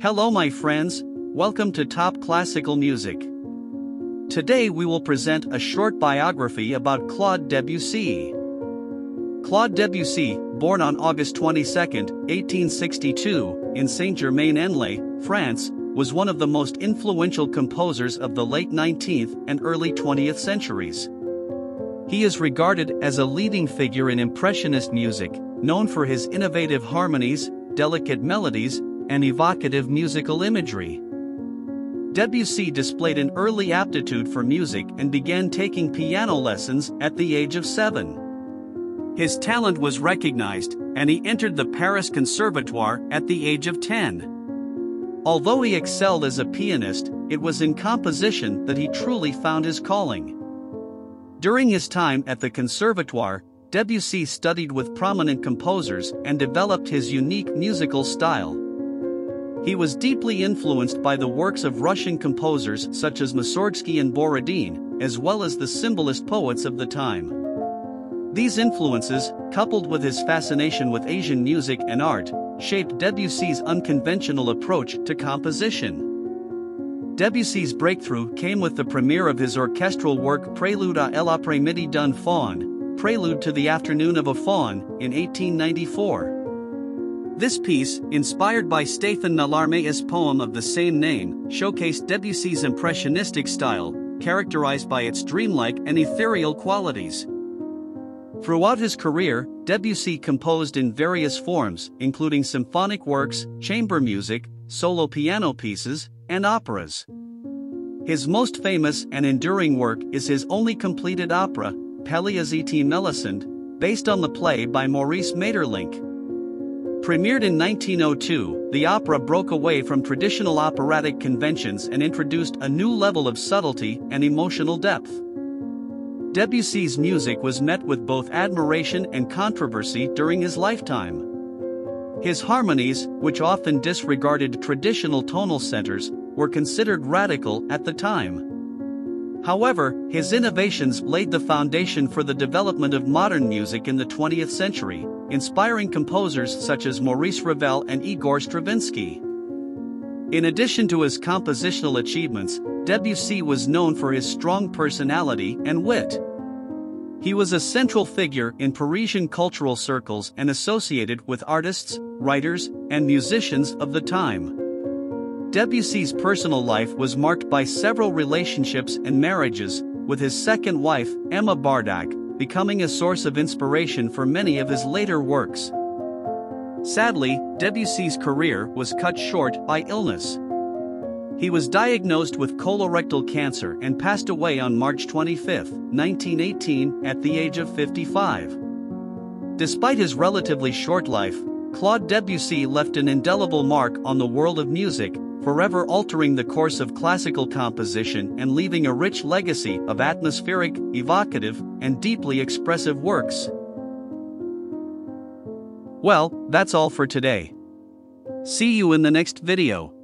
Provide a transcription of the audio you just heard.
Hello, my friends, welcome to Top Classical Music. Today we will present a short biography about Claude Debussy. Claude Debussy, born on August 22, 1862, in Saint Germain en Laye, France, was one of the most influential composers of the late 19th and early 20th centuries. He is regarded as a leading figure in Impressionist music, known for his innovative harmonies, delicate melodies, and evocative musical imagery. Debussy displayed an early aptitude for music and began taking piano lessons at the age of seven. His talent was recognized, and he entered the Paris Conservatoire at the age of 10. Although he excelled as a pianist, it was in composition that he truly found his calling. During his time at the Conservatoire, Debussy studied with prominent composers and developed his unique musical style. He was deeply influenced by the works of Russian composers such as Mussorgsky and Borodin, as well as the symbolist poets of the time. These influences, coupled with his fascination with Asian music and art, shaped Debussy's unconventional approach to composition. Debussy's breakthrough came with the premiere of his orchestral work Prélude à l'après-midi d'un faune, Prelude to the Afternoon of a Faun, in 1894. This piece, inspired by Stéphane Mallarmé's poem of the same name, showcased Debussy's impressionistic style, characterized by its dreamlike and ethereal qualities. Throughout his career, Debussy composed in various forms, including symphonic works, chamber music, solo piano pieces, and operas. His most famous and enduring work is his only completed opera, Pelléas et Mélisande, based on the play by Maurice Maeterlinck. Premiered in 1902, the opera broke away from traditional operatic conventions and introduced a new level of subtlety and emotional depth. Debussy's music was met with both admiration and controversy during his lifetime. His harmonies, which often disregarded traditional tonal centers, were considered radical at the time. However, his innovations laid the foundation for the development of modern music in the 20th century, inspiring composers such as Maurice Ravel and Igor Stravinsky. In addition to his compositional achievements, Debussy was known for his strong personality and wit. He was a central figure in Parisian cultural circles and associated with artists, writers, and musicians of the time. Debussy's personal life was marked by several relationships and marriages, with his second wife, Emma Bardac, becoming a source of inspiration for many of his later works. Sadly, Debussy's career was cut short by illness. He was diagnosed with colorectal cancer and passed away on March 25, 1918, at the age of 55. Despite his relatively short life, Claude Debussy left an indelible mark on the world of music, forever altering the course of classical composition and leaving a rich legacy of atmospheric, evocative, and deeply expressive works. Well, that's all for today. See you in the next video.